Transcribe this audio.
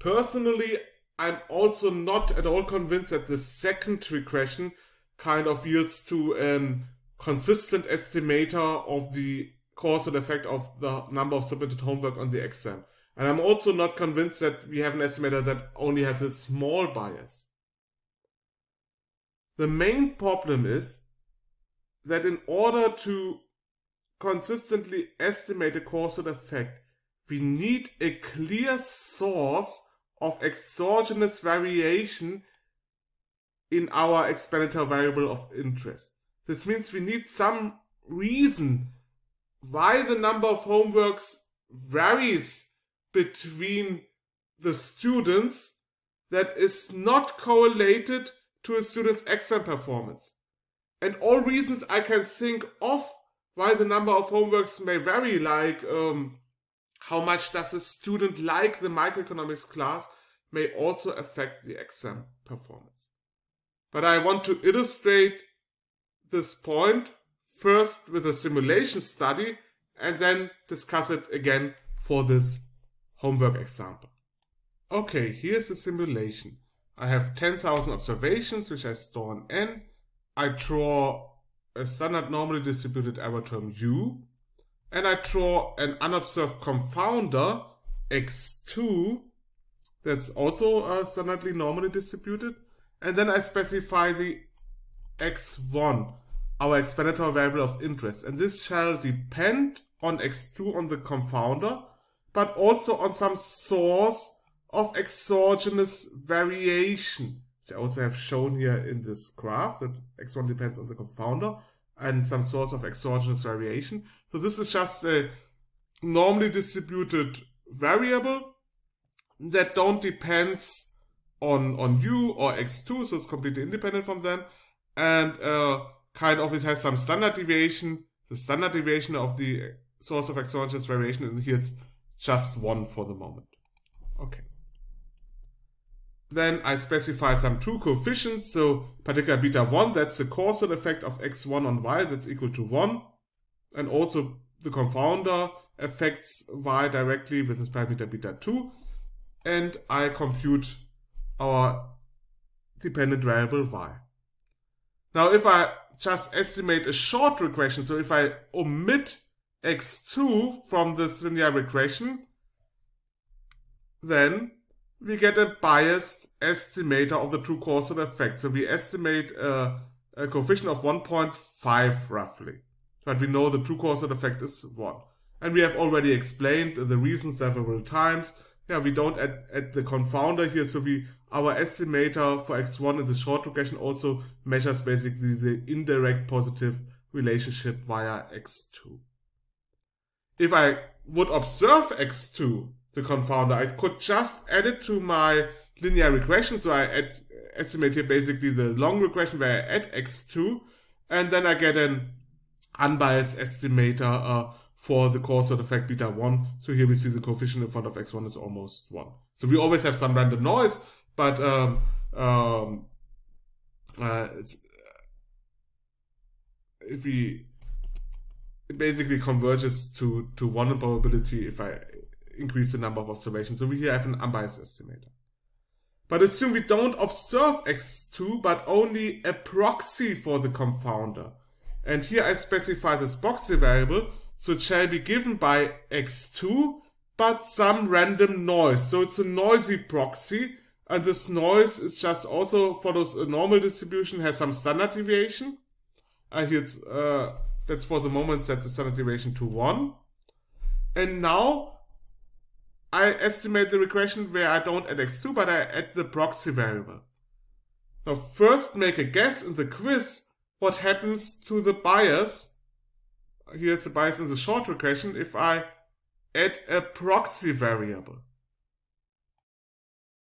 personally, I'm also not at all convinced that the second regression kind of yields to a consistent estimator of the causal effect of the number of submitted homework on the exam. And I'm also not convinced that we have an estimator that only has a small bias. The main problem is that in order to consistently estimate a causal effect, we need a clear source of exogenous variation in our explanatory variable of interest. This means we need some reason why the number of homeworks varies between the students that is not correlated to a student's exam performance. And all reasons I can think of why the number of homeworks may vary, like um, how much does a student like the microeconomics class, may also affect the exam performance. But I want to illustrate this point first with a simulation study and then discuss it again for this homework example. Okay, here's the simulation. I have 10,000 observations, which I store in n. I draw a standard normally distributed error term u, and I draw an unobserved confounder x2 that's also uh, standardly normally distributed, and then I specify the x1, our explanatory variable of interest, and this shall depend on x2 on the confounder, but also on some source of exogenous variation, which I also have shown here in this graph, that x1 depends on the confounder, and some source of exogenous variation. So this is just a normally distributed variable that don't depends on on u or x2, so it's completely independent from them, and uh, kind of it has some standard deviation. The standard deviation of the source of exogenous variation, and here's just one for the moment. Okay. Then I specify some true coefficients. So particular beta 1, that's the causal effect of x1 on y, that's equal to 1. And also the confounder affects y directly with this parameter beta 2. And I compute our dependent variable y. Now if I just estimate a short regression, so if I omit x2 from this linear regression, then we get a biased estimator of the true causal effect. So we estimate a, coefficient of 1.5 roughly. But we know the true causal effect is 1. And we have already explained the reasons several times. Yeah, we don't add, add the confounder here, so we our estimator for x1 in the short regression also measures basically the indirect positive relationship via x2. If I would observe x2, the confounder. I could just add it to my linear regression. So I add, estimate here basically the long regression where I add x2 and then I get an unbiased estimator uh, for the causal effect beta 1. So here we see the coefficient in front of x1 is almost 1. So we always have some random noise, but um, um, uh, if we it basically converges to to one in probability if I increase the number of observations. So we here have an unbiased estimator. But assume we don't observe x2, but only a proxy for the confounder. And here I specify this proxy variable, so it shall be given by x2, but some random noise. So it's a noisy proxy, and this noise is just also follows a normal distribution, has some standard deviation. And here's, uh, that's for the moment set the standard deviation to 1. And now I estimate the regression where I don't add x2, but I add the proxy variable. Now first make a guess in the quiz what happens to the bias. Here's the bias in the short regression if I add a proxy variable.